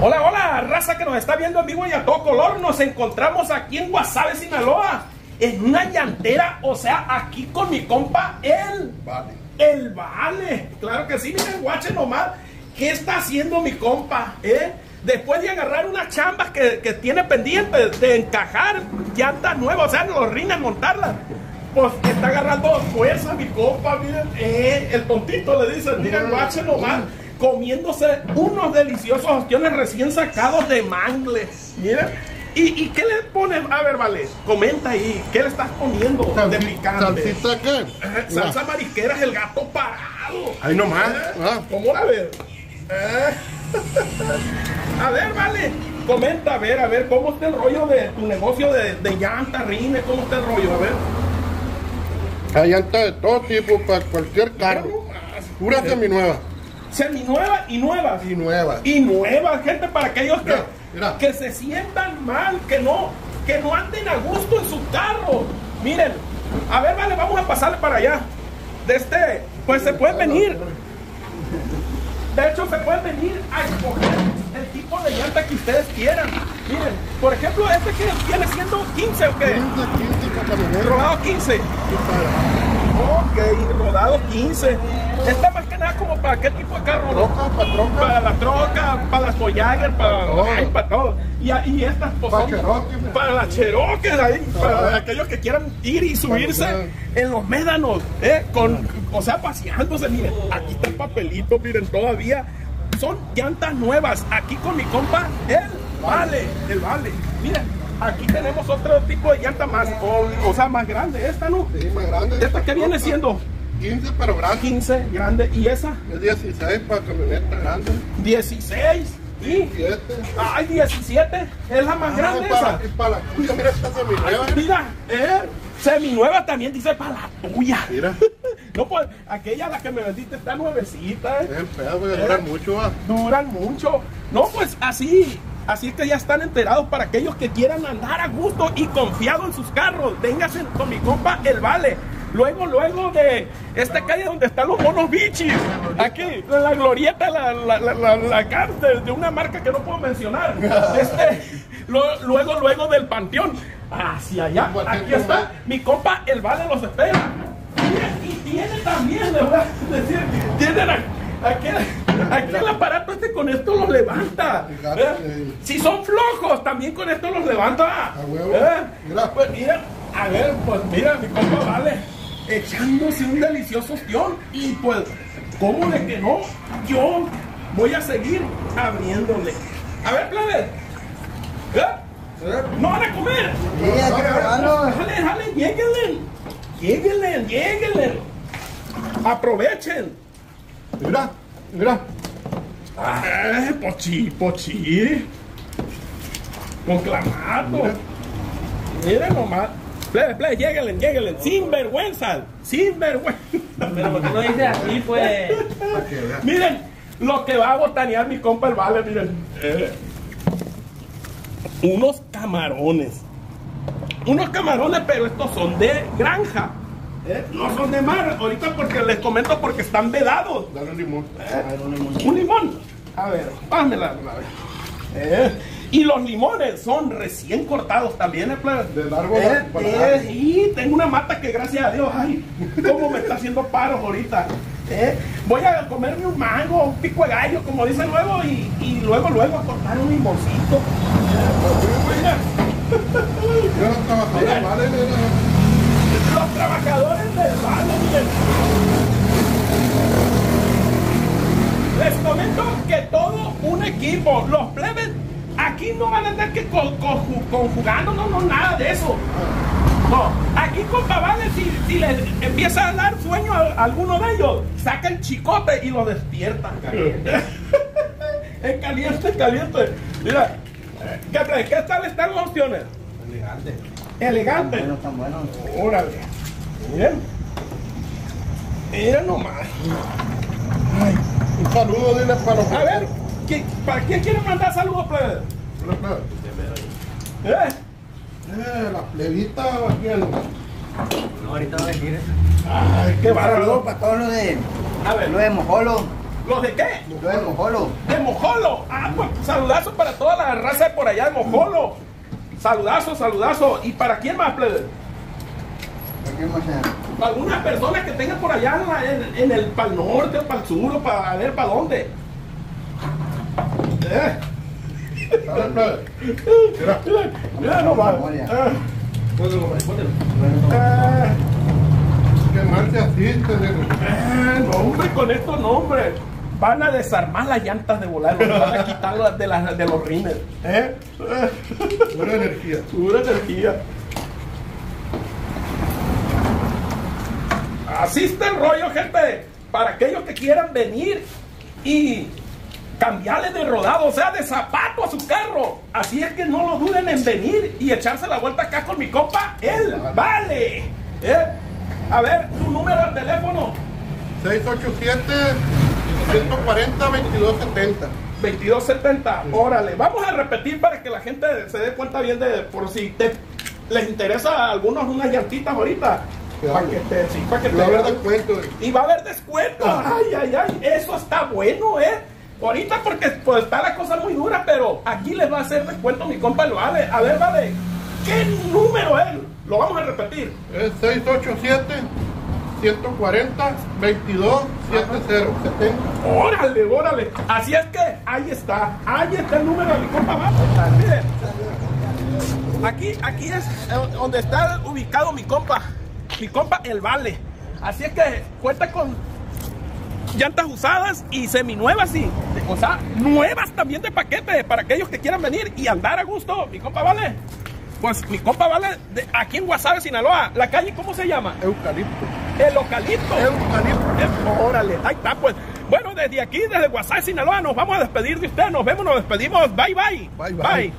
Hola, hola, raza que nos está viendo en vivo y a todo color. Nos encontramos aquí en Guasave, Sinaloa, en una llantera, o sea, aquí con mi compa, el Vale. El Vale. Claro que sí, miren, guache nomás. ¿Qué está haciendo mi compa? ¿Eh? Después de agarrar unas chambas que, que tiene pendiente de encajar llantas nuevas, o sea, los rines, montarlas. Pues está agarrando fuerza mi compa, miren, eh, el tontito le dice, miren, guache nomás, comiéndose unos deliciosos ostiones recién sacados de mangles. Miren. ¿Y, y qué le pones? A ver, vale, comenta ahí, ¿qué le estás poniendo de picante? ¿Salsita qué? Eh, Salsa marisquera es el gato parado. Ahí nomás. Eh, Ah. ¿Cómo la ves? Eh. A ver, vale. Comenta, a ver, a ver, ¿cómo está el rollo de tu negocio de, de llantas, rines? ¿Cómo está el rollo? A ver. Hay llanta de todo tipo para cualquier carro. Pura seminueva. Seminueva y nuevas. Y nueva. Y nuevas, gente, para aquellos que, Mira, mira. que se sientan mal, que no, que no anden a gusto en su carro. Miren, a ver, vale, vamos a pasarle para allá. De este, pues se pueden venir. De hecho, se pueden venir a escoger el tipo de llanta que ustedes quieran. Miren, por ejemplo, este que viene siendo 15 o qué? 15, 15 con camionero. Rodado 15. Ok, rodado 15. Está más que nada como para qué tipo de carro, ¿no? Troca, pa' troca. Para la troca, para las Voyager, para, todo. ay, para todo. Y, y estas pues, Pa' son Cherokee, para las Cherokee, ahí, para aquellos que quieran ir y subirse en los médanos, ¿eh? Con, o sea, paseándose. Miren, aquí está el papelito, miren, todavía son llantas nuevas. Aquí con mi compa, el vale, el vale. Miren, aquí tenemos otro tipo de llanta más, o, o sea, más grande. Esta, ¿no? Sí, más grande. Esta que viene siendo 15 pero grande. 15, grande. Y esa, Es 16 para camioneta grande. 16. Y, 7. ay, 17. Es la más grande Ah, para, esa. y para la tuya, mira esta seminueva. Mira, eh, seminueva también dice para la tuya. Mira. No, pues, aquella la que me vendiste está nuevecita, Es eh. el pedo, voy a durar mucho. va. Duran mucho. No, pues así. Así que ya están enterados para aquellos que quieran andar a gusto y confiado en sus carros. Véngase con mi compa El Vale. Luego, luego de esta calle donde están los monos bichis. Aquí, en la glorieta, la, la, la, la- la acá, de, una marca que no puedo mencionar. Este, lo- luego, luego del panteón. Hacia allá. Aquí está. Mi compa El Vale los espera. Y, y tiene también, le voy a decir, tiene la- aquí, aquí el aparato este con esto los levanta. ¿eh? Si son flojos, también con esto los levanta. ¿eh? Mira. Pues mira, a ver, pues mira, mi compa vale, echándose un delicioso ostión. Y pues, ¿cómo de que no? Yo voy a seguir abriéndole. A ver, plebe. ¿Eh? ¿No van a comer? Sí, hay que probarlo. Jale, jale, lléguenle. Lléguenle, lléguenle. Aprovechen. Mira, mira. Ah, pochi, pochi. Con clamato. Miren nomás. Plebe, plebe, lléguenle, lléguenle. Sin vergüenza. Sin vergüenza. Pero ¿por qué no dices así, pues? Miren lo que va a botanear mi compa el vale, miren. Eh, unos camarones. Unos camarones, pero estos son de granja. Eh, No son de mar. Ahorita porque les comento porque están vedados. Dale limón. Un limón. A ver, pásamela. a ver. Eh, y los limones son recién cortados también, ¿eh, plebe? De largo Eh, para eh, tengo una mata que gracias a Dios, ay, cómo me está haciendo paros ahorita. Eh, voy a comerme un mango, un pico de gallo, como dicen luego, y, y luego, luego a cortar un limoncito. Los trabajadores, del vale, miren. Les comento que todo un equipo, los plebes, aquí no van a andar que co- co- conjugando, no, no, nada de eso. No, aquí compa vale, si, si les empieza a dar sueño a, a alguno de ellos, saca el chicote y lo despierta. es caliente, caliente. Mira, ¿qué, tal- ¿qué tal están las opciones? Elegante. Elegante. Bueno, tan bueno. Órale. Miren. Miren nomás. Ay. Un saludo, dile para los. A ver, ¿qué- ¿para quién quieren mandar saludos, plebe? ¿Eh? Eh, la plebita, bien. No, ahorita va a venir. Ay, qué bárbaro. para todos los de, A ver. los de Mojolo, ¿Los de qué? Yo de Mojolo. De Mojolo. Ah, pues saludazo para toda la raza de por allá de Mojolo. Saludazo, saludazo. ¿Y para quién más, plebe? ¿Para qué? Para algunas personas que tengan por allá en, la- en- en el pal norte o para el sur o para ver para dónde. Eh. Mira. mira. Memoria. Ah, Póntelo, póntelo. Que mal te asiste, negro. ah, no, hombre, con estos nombres. Van a desarmar las llantas de volar, van a quitarlas de, las- de los rines. ¿eh? Pura energía. Pura energía. Así está el rollo, gente. Para aquellos que quieran venir y cambiarle de rodado, o sea, de zapato a su carro. Así es que no lo duden en venir y echarse la vuelta acá con mi compa, él. Vale. ¿Eh? A ver, tu número de teléfono. 687-140-2270. 2270. Órale, vamos a repetir para que la gente se dé cuenta bien de por si te- les interesa a algunos unas llantitas ahorita. Para que te, sí, para que te Va a haber descuento. güey. Y va a haber descuento. Ay, ay, ay. Eso está bueno, ¿eh? Ahorita porque pues, está la cosa muy dura, pero aquí les va a hacer descuento mi compa el Vale. A ver, Vale. ¿Qué número es? Lo vamos a repetir. Es 687-140-2270. Órale, órale. Así es que ahí está. Ahí está el número de mi compa. Miren. Aquí, aquí es eh, donde está ubicado mi compa. Mi compa el Vale. Así es que cuenta con llantas usadas y seminuevas y, o sea, nuevas también de paquete para aquellos que quieran venir y andar a gusto. Mi compa Vale. Pues mi compa Vale aquí en Guasave, Sinaloa. La calle, ¿cómo se llama? Eucalipto. El Eucalipto. Eucalipto. Eh, Órale, ahí está, pues. Bueno, desde aquí, desde Guasave, Sinaloa, nos vamos a despedir de usted. Nos vemos, nos despedimos. Bye, bye. Bye, bye.